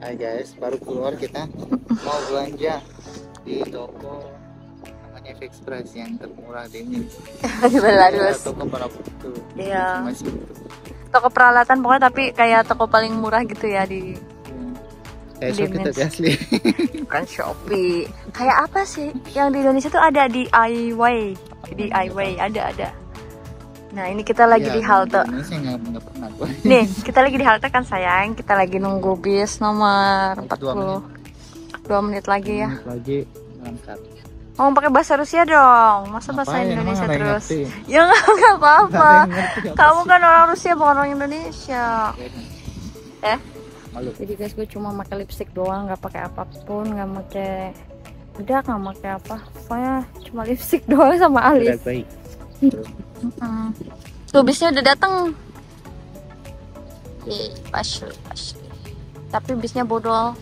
Hai guys, baru keluar kita mau belanja di toko namanya Express yang termurah di ini. di Belarus Toko Baraputu. Iya. Segitu. toko peralatan pokoknya tapi kayak toko paling murah gitu ya di Kayak Di Shopee tapi Mins. asli. bukan Shopee kayak apa sih yang di Indonesia tuh ada DIY DIY ada ada nah ini kita lagi Ya, di halte Ini saya nggak nggak pernah gua. nih kita lagi di halte kan sayang kita lagi nunggu bis nomor Dua 40 dua menit lagi ya Menit lagi berangkat. ngomong pakai bahasa Rusia dong masa bahasa Ngapain? Emang Indonesia terus ngerti? ya nggak apa-apa kamu sih? kan orang Rusia bukan orang Indonesia eh Malu. jadi guys gue cuma pakai lipstick doang nggak pakai apa pun nggak pakai udah nggak pakai apa pokoknya cuma lipstick doang sama alis Tidak baik. Mm. tuh bisnya udah datang Yeay, pasti pasti tapi bisnya bodol.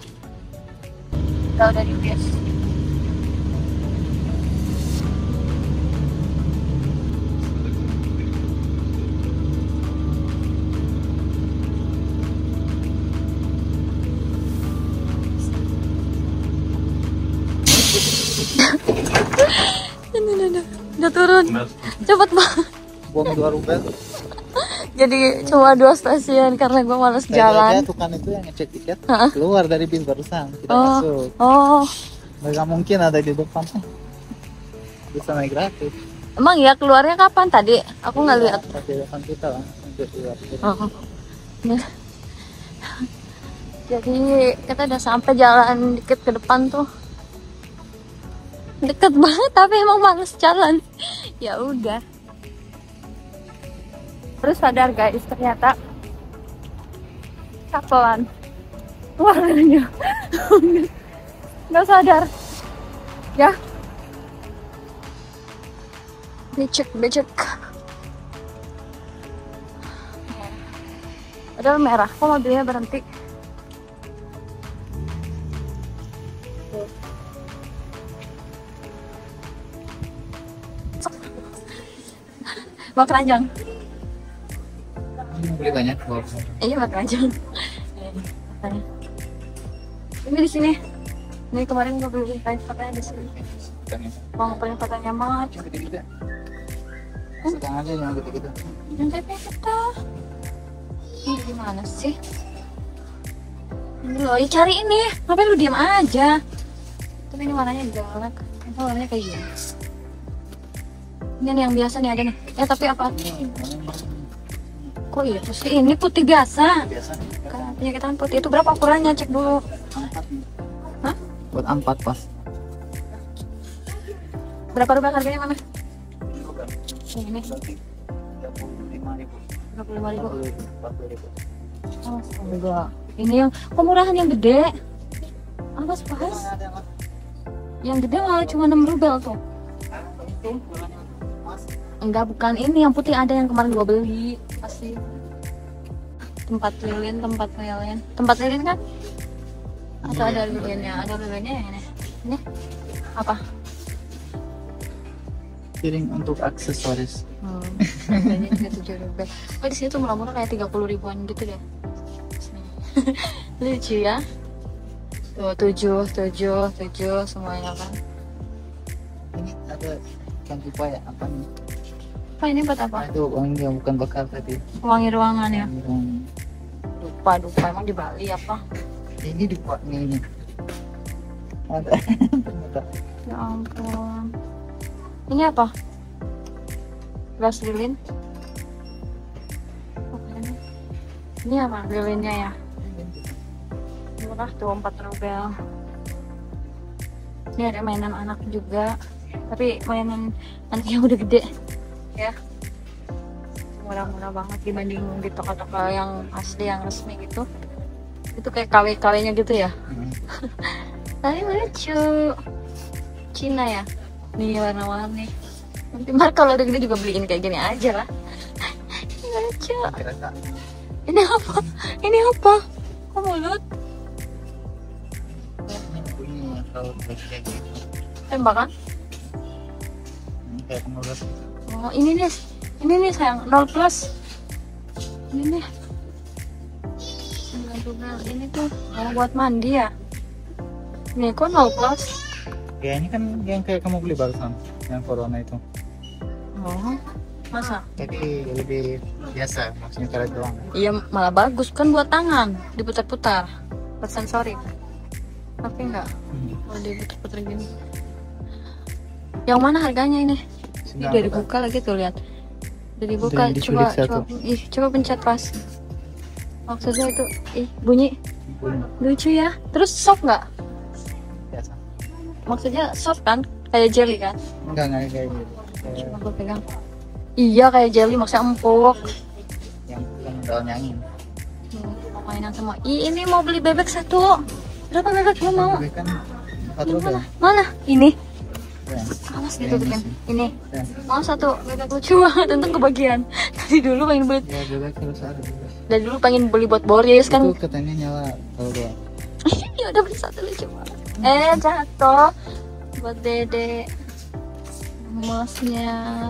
Udah di bis dua rubel. jadi cuma dua stasiun karena gue males Tadi jalan aja tukang itu yang ngecek tiket Hah? keluar dari bis barusan kita Oh. masuk. oh Nggak mungkin ada di depan. Bisa naik gratis. emang ya keluarnya kapan tadi aku nggak lihat Pas di depan kita keluar. Oh. Ya. Jadi kita udah sampai jalan dikit ke depan tuh. Deket banget tapi emang males jalan. ya udah. Terus sadar guys ternyata kapelan warnanya. Nggak sadar. Ya. Becek, becek. Padahal merah, kok mobilnya berhenti? Mau keranjang? Wow. Iya. Makanya. Ini di sini. Ini kemarin gue beli kain fotonya di sini. Mau ngapain? Yang gede-gede. Sedang aja yang gede-gede. Yang kayak kita. Ini gimana sih? Ini loh, ya cari ini. Ngapain lu diam aja? Tapi ini warnanya galak. Ini warnanya kayak gini. Ini yang biasa nih ada nih. Ya tapi apa? Kok itu sih? Ini putih biasa. Biasa. Kan punya kita kan putih itu berapa ukurannya? Cek dulu. Empat. Hah? Buat empat pas. Berapa rupiah harganya mana? Yang ini lima ribu. 25 ribu. Puluh. Oh, enggak. Ini yang pemurahan yang gede. Apa sih, Pas? Yang gede malah cuma 6 rubel tuh. Enggak, bukan ini yang putih ada yang kemarin gua beli. Pasti. Tempat lilin, tempat lilin. Tempat lilin kan? Atau ada lilinnya? Ada lilinnya yang ini. Ini apa? Piring untuk aksesoris. Hmm, harganya 7 rubel. Oh, di sini tuh murah-murah kayak 30 ribuan gitu deh. Lucu ya. Tuh, 7, 7, 7 semuanya kan. Ini ada ikan ya apa nih? Apa ini buat apa? Ah, itu wangi yang bukan bakar tadi. Wangi ruangan ya. Yang Lupa, lupa. Emang di Bali apa? ini nih ini. Ada. Ternyata. Ya ampun. Ini apa? Gelas lilin? Ini? Apa? Lilinnya ya? Murah tuh 4 rubel. Ini ada mainan anak juga. Tapi mainan anak yang udah gede. Ya. Murah-murah banget dibanding di toko-toko yang asli, yang resmi gitu. Itu kayak KW-KW-nya gitu ya. Hmm. Tapi lucu. Cina ya? Nih warna-warni. Nanti Mar kalau udah gede juga beliin kayak gini aja lah. Ini lucu. Ini apa? Ini apa? Kok mulut? gitu. Tembakan? Ini kayak mulut. Oh, ini nih. Ini nih sayang, 0 plus. Ini nih. ini tuh mau buat mandi ya nih kok nol plus Ya ini kan yang kayak kamu beli barusan, yang corona itu. oh masa Jadi lebih biasa, maksudnya karet doang. iya malah bagus kan buat tangan diputar-putar bersensori tapi enggak Hmm. kalau diputar-putar gini yang mana harganya ini Sedang udah dibuka lagi tuh lihat. Udah dibuka Udah coba coba. Ih coba pencet pas. Maksudnya itu ih bunyi. Bunyi. lucu ya. Terus soft nggak? Biasa. maksudnya soft kan? Kayak jelly kan? Enggak, enggak kayak gitu. Kayak coba gue pegang. Iya kayak jelly maksudnya empuk. Yang yang daun angin. Hmm, mainan semua Ih, ini mau beli bebek satu. Berapa bebek? Lo mau. Tapi kan mana? Mana? Ini. Awas ditutupin. Ini. Ini Ya. mau satu. Lucu banget untung kebagian dari dulu pengen beli Ya ada dari dulu pengen beli buat Boris kan? Itu katanya nyala kalau dua. ya udah beli satu lucu banget. Eh jatuh buat dede. Emasnya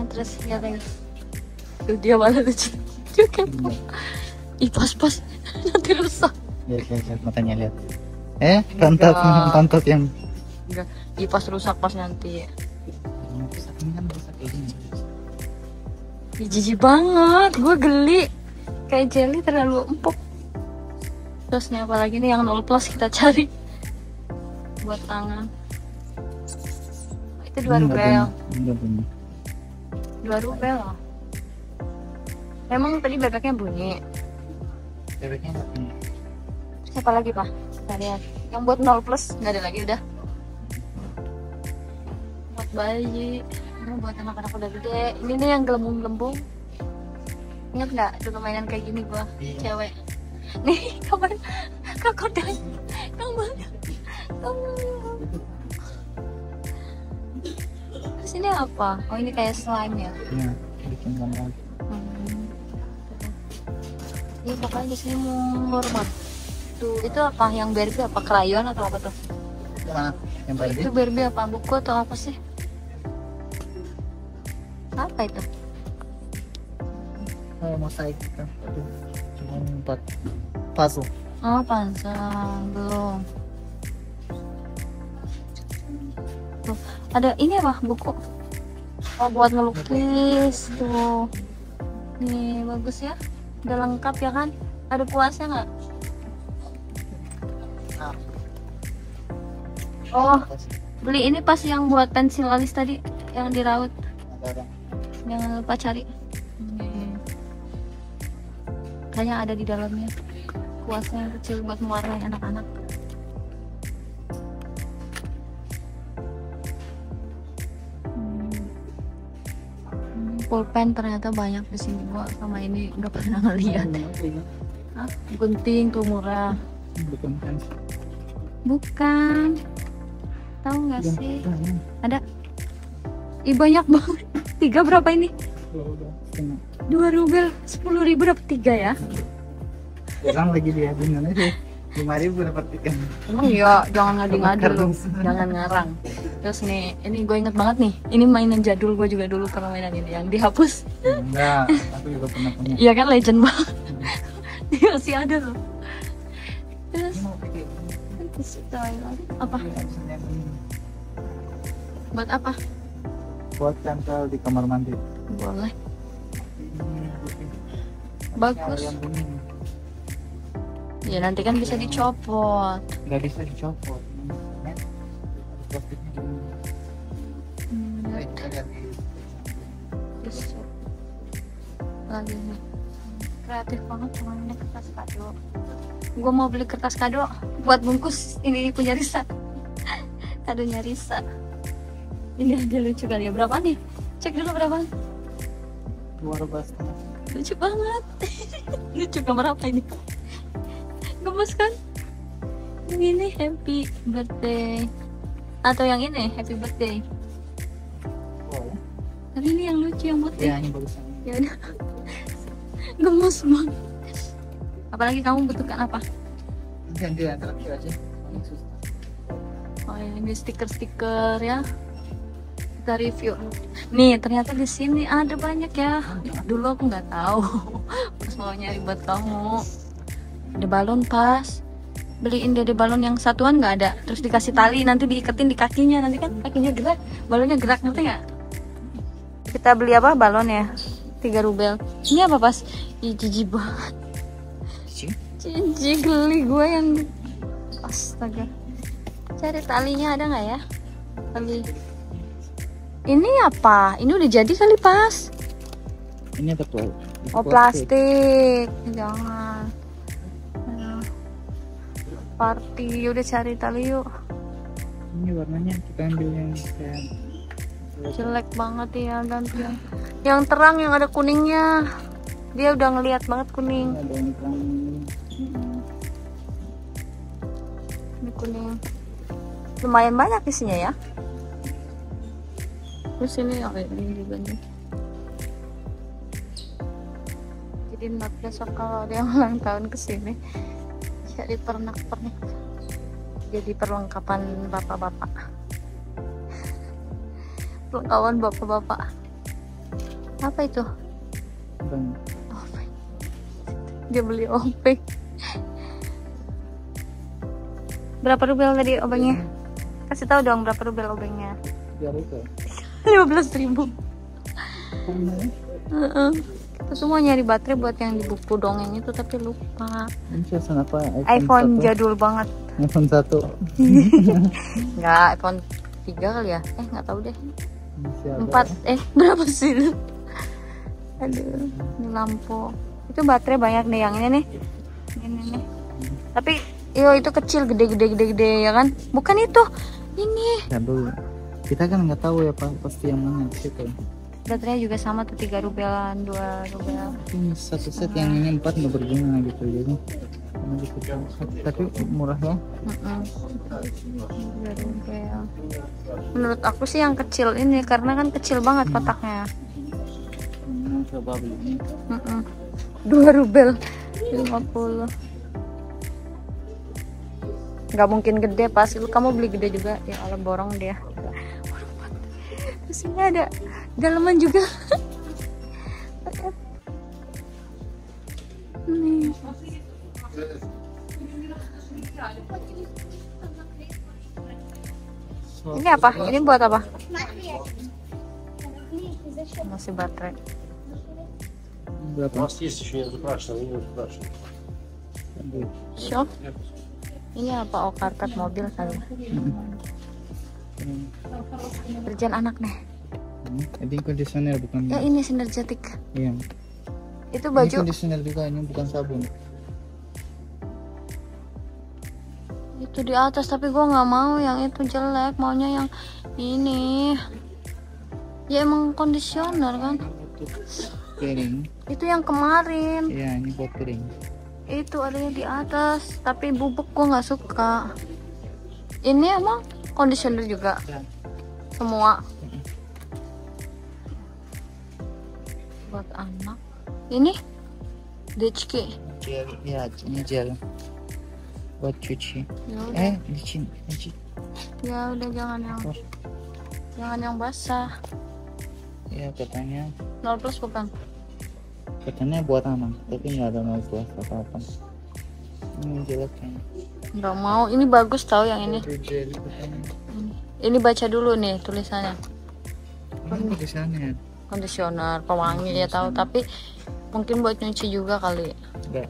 terus lihat lagi? Tuh dia malah lucu dia kepo ih pas pas nanti rusak. Lihat, lihat, lihat matanya lihat. Eh, pantat, pantat yang enggak ih pas rusak pas nanti. Rusak ini kan rusak kayak gini. ih jijik banget. Gue geli. Kayak jelly terlalu empuk. Terus nih apalagi nih yang 0 plus kita cari. Buat tangan. Itu dua rubel. dua rubel. Loh emang tadi bebeknya bunyi? Bebeknya enggak bunyi. siapa lagi pak? Kita lihat yang buat 0 plus nggak ada lagi udah buat bayi ini buat anak-anak udah gede ini nih yang gelembung-gelembung ingat nggak dulu mainan kayak gini gua Iya. cewek nih kabar kakodai kabar kabar terus ini apa oh ini kayak slime ya Iya, bikin gambar. Hmm. Ini pokoknya di sini mau rumah. Tuh, itu apa? Yang Barbie apa? Krayon atau apa tuh? Mana? Yang tadi? Itu Barbie apa? Buku atau apa sih? Apa itu? Oh, mosaik itu. Aduh, Cuma empat puzzle. Oh, pansang. Belum. Tuh, ada ini apa? Buku. Oh, buat ngelukis. Tuh. Nih, bagus ya. Udah lengkap ya kan? Ada puasnya nggak? Nah, Oh, beli ini pas yang buat pensil alis tadi yang diraut ada ada. Jangan lupa cari. Hmm. kayaknya ada di dalamnya. Kuasnya kecil buat mewarnai anak-anak. Hmm. Hmm, pulpen ternyata banyak di sini gua sama ini nggak pernah ngeliat. Hah? gunting tuh murah Bukan kan? bukan. Tahu nggak Yang sih? ada Ih banyak banget. Tiga berapa ini? Dua rubel sepuluh ribu dapat tiga ya? Sekarang lagi dia bingung aja. Lima ribu dapat tiga. emang iya jangan ngadi-ngadi Kardus. jangan ngarang. Terus nih ini gue inget banget nih. Ini mainan jadul gue juga dulu pernah mainan ini yang dihapus. Enggak, aku juga pernah punya. iya kan legend banget. Dia masih ada loh. Terus terus apa? Ini. buat apa buat tempel di kamar mandi. boleh. Putih. Bagus. Ya nanti kan bisa dicopot. Nggak bisa dicopot. Di Hmm, lagi nih. Kreatif banget cuma ini kertas kado. Gue mau beli kertas kado buat bungkus ini punya Risa. Kadonya Risa ini aja lucu kali ya. Berapa nih? Cek dulu berapa luar biasa. lucu banget. Lucu gambar apa ini? Gemes kan? Yang ini happy birthday. Atau yang ini happy birthday. Oh, ya. tapi ini yang lucu yang putih. Ya, ini bagus. ya udah. Gemes banget. Apalagi kamu butuhkan apa? Ganti antara itu aja. Oh ini stiker-stiker ya kita review nih ternyata di sini ada banyak ya dulu aku nggak tahu pas mau nyari buat kamu Ada balon pas. Beliin dede balon yang satuan nggak ada. Terus dikasih tali nanti diiketin di kakinya. Nanti kan kakinya gerak, balonnya gerak ngerti nggak? Kita beli apa balon ya? Tiga rubel. Ini apa pas? Ih jijik banget. Cici geli gue yang astaga. Cari talinya ada nggak ya? Tali. Ini apa? Ini udah jadi kali pas. Ini apa tuh? Oh plastik. Jangan. Aduh. Party udah cari tali yuk. Ini warnanya kita ambil yang kayak Jelek banget ya ganti yang yang terang yang ada kuningnya. Dia udah ngeliat banget kuning. ada yang terang Ini kuning. Lumayan banyak isinya ya terus ini oh ini juga nih jadi mbak besok kalau dia ulang tahun ke sini cari pernak-pernik jadi perlengkapan bapak-bapak perlengkapan bapak-bapak apa itu? obeng Openg. Dia beli obeng Berapa rubel tadi obengnya? Iya. Kasih tahu dong berapa rubel obengnya. Tiga rubel. 15 ribu. Kita semua nyari baterai buat yang di buku dongeng itu tapi lupa. iPhone, iPhone jadul banget. iPhone satu. nggak iPhone tiga kali ya? Eh nggak tahu deh. Empat. Eh berapa sih itu aduh ini lampu. Itu baterai banyak nih yang ini nih. Ini nih. Tapi yo itu kecil gede gede gede gede ya kan? Bukan itu. Ini. Kita kan nggak tahu ya Pak, pasti yang mana di situ. Baterainya juga sama tuh 3 rubelan, 2 rubel. Ini satu set yang ini empat nggak berguna gitu jadi. gitu. Tapi murah ya. Mm-mm. 2 rubel. Menurut aku sih yang kecil ini karena kan kecil banget kotaknya. Hmm, coba beli. 2 rubel 50 Nggak mungkin gede pasti kamu beli gede juga ya Allah borong dia. Terus ini ada dalaman juga. Nih. Ini apa? Ini buat apa? Masih baterai. Berapa? У нас есть еще не закрашено, не закрашено. Shock. Ini apa? Oh, karpet mobil kali. Hmm. Kerjaan anak nih. Ini ini conditioner bukan. Ya ini sinergetik. Iya. Itu Ini baju conditioner juga ini bukan sabun. itu di atas tapi gua nggak mau yang itu jelek, maunya yang ini. Ya emang kondisioner kan. Piring. Itu yang kemarin. Iya ini buat piring. Itu adanya di atas, tapi bubuk gua nggak suka. Ini emang kondisioner juga. Ya. Semua. Buat anak. Ini DHK. Gel, ya ini gel. Buat cuci. Ya. Eh, licin, licin. Ya udah jangan yang jangan yang basah. Ya katanya, 0 plus bukan? Katanya buat anak, tapi nggak ada mau buat apa-apa. Ini jelek kayaknya. Nggak mau. Ini bagus tau yang ini. Katanya. Ini baca dulu nih tulisannya. Ini tulisannya. Kondisioner, pewangi ya tahu. Tapi mungkin buat nyuci juga kali. Enggak.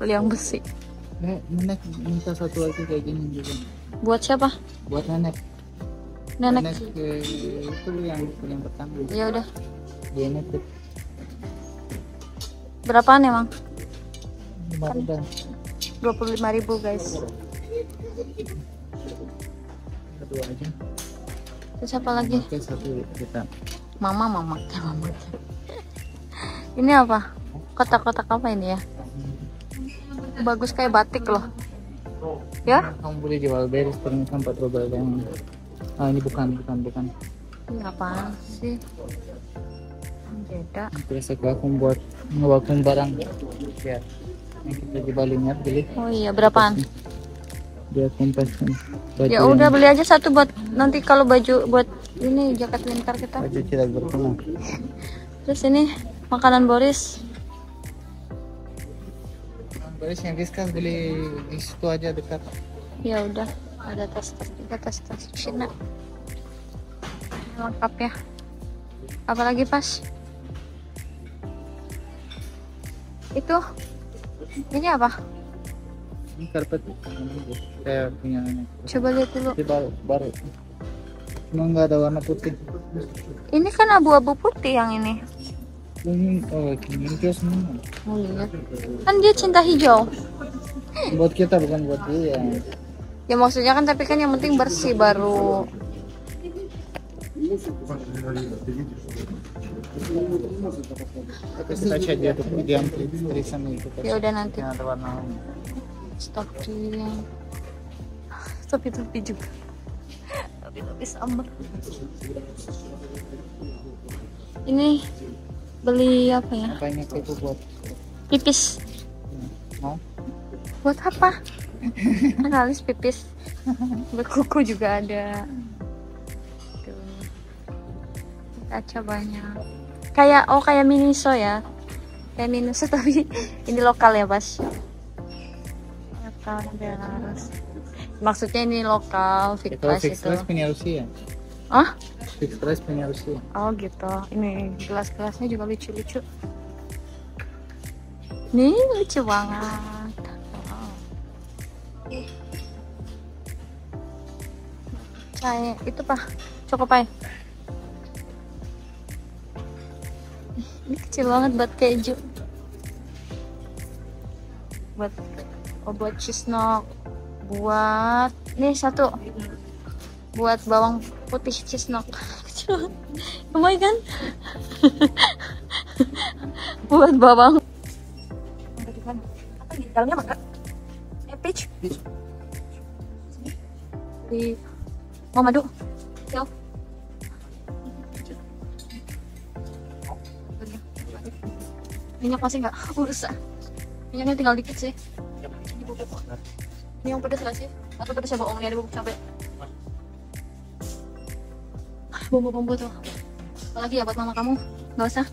Beli yang besi. Nenek minta satu lagi kayak gini juga. Buat siapa? Buat nenek. Nenek. itu yang yang pertama. Ya udah. Dia nenek Berapaan emang? lima udah. 25.000 guys. Satu aja. Terus apa lagi? Oke satu kita. Mama, mama, mama. Ini apa? Kotak-kotak apa ini ya? Bagus kayak batik loh. Ya? Kamu boleh jual beres ternyata empat rubel yang. Ah ini bukan bukan bukan. Ini apaan sih? Beda. Biasa aku buat ngevakum barang. Ya. Yang kita jualin ya beli. Oh iya, berapaan? Dia kompres kan. Baju Ya yang- udah beli aja satu buat nanti kalau baju buat ini jaket winter kita. Baju tidak berkena. Terus ini Makanan Boris. Baris yang Viskas beli di situ aja dekat. Ya udah, ada tas-tas juga tas-tas Cina. Lengkap ya. Apalagi pas? Itu ini apa? Ini karpet saya punya Coba lihat dulu. Ini baru baru. Cuma nggak ada warna putih. Ini kan abu-abu putih yang ini. Ini oh ini kios semua. Oh, lihat. Kan dia cinta hijau. Buat kita bukan buat dia. Ya maksudnya kan tapi kan yang penting bersih baru. Tapi dia. Ya udah nanti ada warna. stocking. Topi-topi juga. Topi-topi sama. Ini beli apa ya? Apa ini itu buat Pipis. mau? Buat apa? Analis pipis. Berkuku juga ada. Tuh. Kaca banyak. Kayak oh kayak Miniso ya. Kayak Miniso tapi ini lokal ya, Bas. Lokal harus. Maksudnya ini lokal, fix Itu price fix itu. price punya Rusia. Ah? Fix price punya Rusia. Oh gitu. Ini gelas-gelasnya juga lucu-lucu. Nih lucu banget. Kayak itu pak, Chocopai. Ini kecil banget buat keju. Buat oh buat cheese knock. Buat nih satu. Buat bawang putih cheese. Kecil banget. Lumayan kan? buat bawang. Apa di dalamnya mangga? Eh, peach. Di mau madu. Yo. Minyak masih nggak? Urus ah. Minyaknya tinggal dikit sih. Ini yang pedas nggak sih? Atau pedas ya bohong? Ini ada bubuk cabai. Bumbu-bumbu tuh. Apalagi ya buat mama kamu? Nggak usah.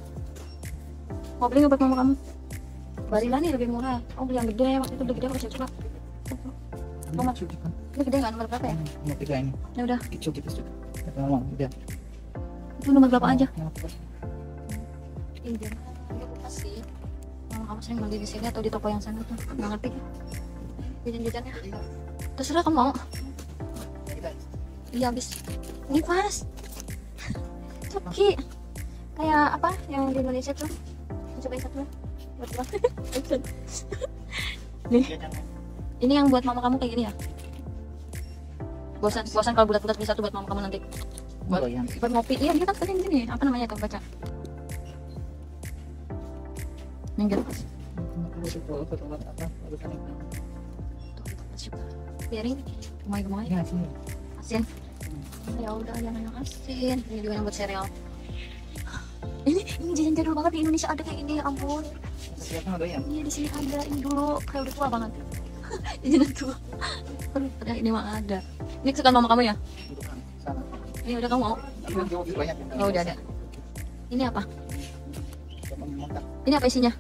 Mau beli nggak buat mama kamu? Barilla nih lebih murah. Oh beli yang gede, waktu itu beli gede aku coba. Mama, ini gede nggak nomor berapa ya? Nomor tiga ini. Ya udah, Kecil itu nomor berapa aja? Iya. Mama kamu sering beli di sini atau di toko yang sana tuh? Nggak ngerti. Jajan-jajannya. Terserah kamu mau. Iya habis. Ini pas. Coki. Kayak apa yang di Indonesia tuh? Cobain satu ya. Buat apa? Nih. Ini yang buat mama kamu kayak gini ya? Bosan, bosan kalau bulat-bulat beli satu buat mama kamu nanti. Oh, yang Buat ngopi. Iya, dia kan sering gini. Apa namanya tuh baca? Minggir. Piring. Gemai-gemai. Ya, sini. Asin. Ya udah jangan yang asin. Ini juga yang buat sereal. Ini ini jajan jadul banget di Indonesia ada kayak ini ya ampun. Yang? Iya di sini ada ini dulu kayak udah tua banget. Jajanan tua. Ini mah ada. Ini kesukaan mama kamu ya? Ini udah kamu mau? Ini banyak. Oh udah ada. Ini apa? Ini apa isinya?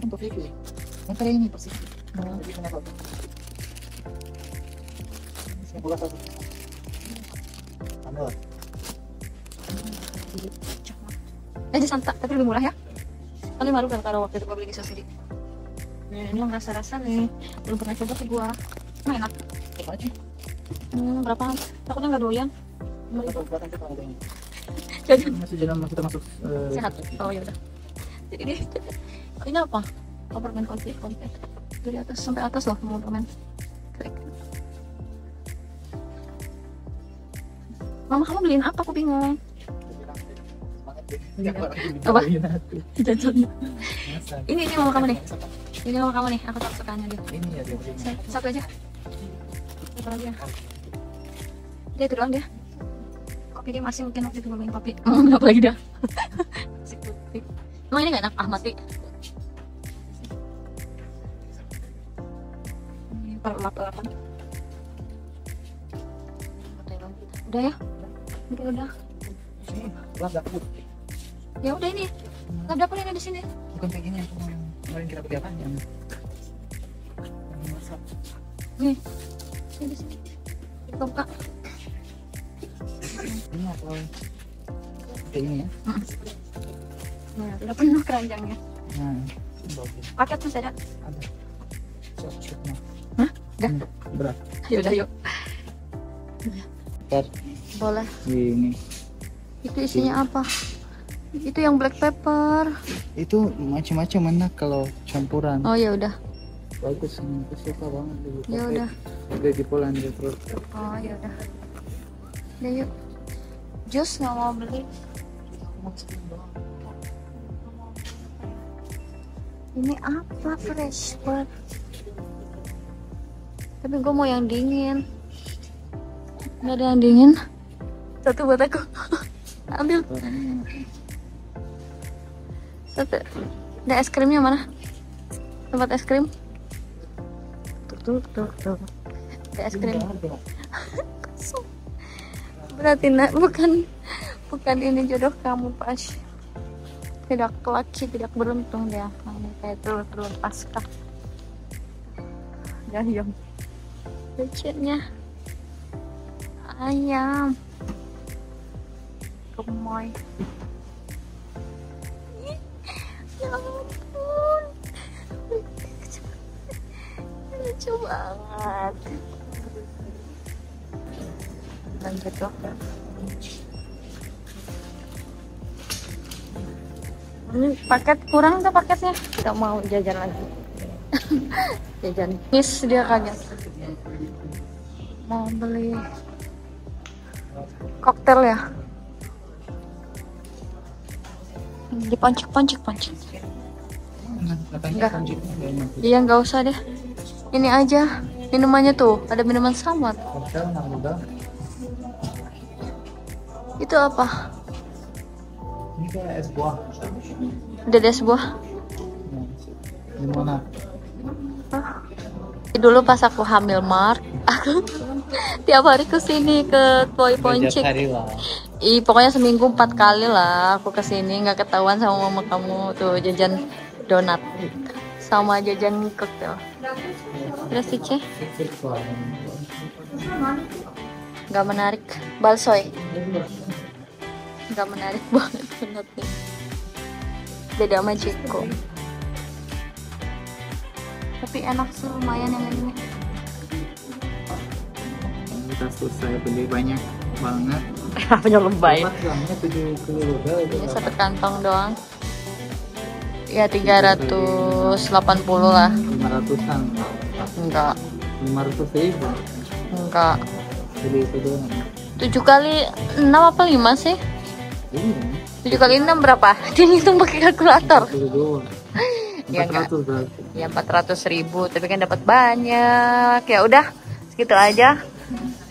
Ini untuk Vivi. Ini persis. Oh. Ini. Ambil. Eh di Santa, tapi lebih murah ya? Kan ribu kan kalau waktu itu gua beli di. Nih, ini yang rasa-rasa nih. Belum pernah coba sih gua. Emang enak. Coba aja. Hmm, berapa? Takutnya nggak doyan. Jajan Masih jalan kita masuk. eh, sehat. Oh ya udah. Jadi ini ini apa? Oh, permen konflik konflik. Dari atas sampai atas loh mau permen. Mama kamu beliin apa? Aku bingung. Jajan. Ini ini mama kamu nih. Ini mama kamu nih. Aku tak sukanya dia. Ini ya dia Satu aja. Satu lagi ya. Dia itu doang dia. Kopi dia masih mungkin waktu itu belum kopi. Oh, kenapa lagi dah? Masih kopi. Emang ini gak enak? Ah, mati. Ini lap lapan. Udah ya? Mungkin udah. Nggak putih. Ya udah ini. Nggak dapat ini di sini. Bukan kayak gini yang kemarin kita beli apa yang yang masak. Nih. Ini di sini. Buka. Ini apa? Kayak ini ya. Nah, udah penuh keranjangnya. Nah, bagus. Paket masih ada. Ada. Cok, nah. Hah? Udah? Hmm, Berat. Yaudah yuk. Ntar Boleh. ini. Itu isinya apa? Itu yang black pepper. Itu macam-macam enak kalau campuran. Oh ya udah. Bagus ini. Aku suka banget. Ya pakai. Udah. Ada di Polandia terus. Oh ya udah. Udah yuk. Jus nggak mau beli. Ini apa fresh fruit? Tapi gue mau yang dingin. Nggak ada yang dingin. Satu buat aku. Ambil satu. Ada es krimnya mana? Tempat es krim? Tuh tuh tuh Ada es krim. Kosong. Berarti nak bukan bukan ini jodoh kamu pas. Tidak laki, tidak beruntung dia. Kamu kayak telur-telur pasca. Ayam. Lucunya. Ayam. Gemoy. Ya ampun. Lucu banget. Lanjut loh. Ini paket kurang tuh paketnya. Gak mau jajan lagi. jajan. Miss dia kaget. Mau beli koktel ya. Dipancik-pancik pancik. Katanya Enggak. nggak. Iya nggak usah deh. Ini aja minumannya tuh. Ada minuman nggak mudah. Itu apa? Ini kayak es buah. Ada des buah. Nah, Gimana? Dulu pas aku hamil Mark, aku tiap hari ke sini ke Toy Poncik. hari lah. Ih, pokoknya seminggu empat kali lah aku ke sini nggak ketahuan sama mama kamu tuh jajan donat sama jajan koktel. Terus sih Ceh, nggak menarik. Balsoy, nggak menarik banget donatnya. Beda sama Jeko. Tapi enak sih lumayan yang ini. Kita selesai beli banyak banget. Punya lebay. Tujuh kilo udah. Ini satu kantong doang. Ya 380 lah. Lima ratusan. Enggak, Lima ratus ribu. enggak. Beli itu doang. 7 kali 6 apa 5 sih? 7 kali 6 berapa? Dia ngitung pakai kalkulator. Beli doang. Ya, Empat ratus berarti. Ya 400 ribu, tapi kan dapat banyak. Ya udah, segitu aja.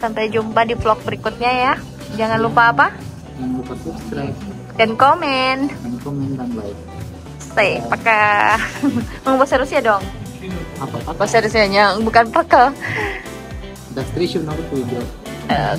Sampai jumpa di vlog berikutnya ya. Jangan lupa apa? Jangan lupa subscribe, Dan komen. dan komen dan like. Stay, pakai. Ngomong bahasa Rusia dong. Apa apa? Bahasa Rusianya bukan pakai. Das tujuh. Eh,